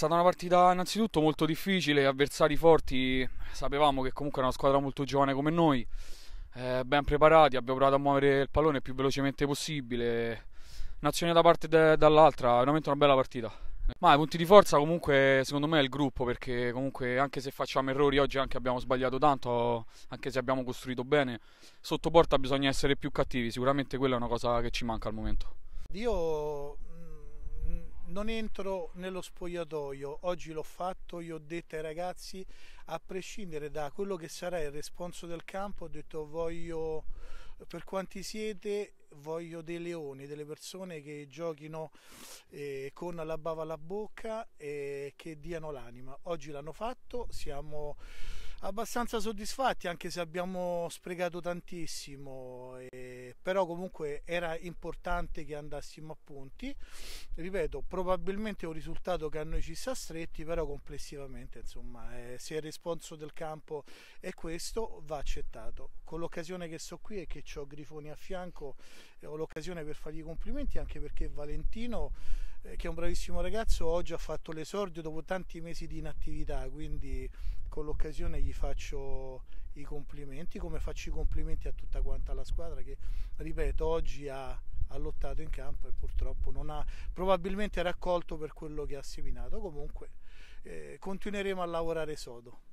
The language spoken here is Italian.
stata una partita innanzitutto molto difficile, avversari forti, sapevamo che comunque è una squadra molto giovane come noi, eh, ben preparati, abbiamo provato a muovere il pallone il più velocemente possibile, un'azione da parte e dall'altra, veramente una bella partita. Ma i punti di forza comunque secondo me è il gruppo perché comunque anche se facciamo errori oggi anche abbiamo sbagliato tanto, anche se abbiamo costruito bene, sotto porta bisogna essere più cattivi, sicuramente quella è una cosa che ci manca al momento. Io non entro nello spogliatoio, oggi l'ho fatto, io ho detto ai ragazzi, a prescindere da quello che sarà il responso del campo, ho detto voglio, per quanti siete, voglio dei leoni, delle persone che giochino eh, con la bava alla bocca e che diano l'anima. Oggi l'hanno fatto, siamo abbastanza soddisfatti anche se abbiamo sprecato tantissimo però comunque era importante che andassimo a punti. Ripeto probabilmente un risultato che a noi ci sta stretti però complessivamente insomma eh, se il responso del campo è questo va accettato. Con l'occasione che sto qui e che ho Grifoni a fianco eh, ho l'occasione per fargli i complimenti anche perché Valentino eh, che è un bravissimo ragazzo oggi ha fatto l'esordio dopo tanti mesi di inattività quindi con l'occasione gli faccio i complimenti, come faccio i complimenti a tutta quanta la squadra che, ripeto, oggi ha, ha lottato in campo e purtroppo non ha probabilmente raccolto per quello che ha seminato. Comunque eh, continueremo a lavorare sodo.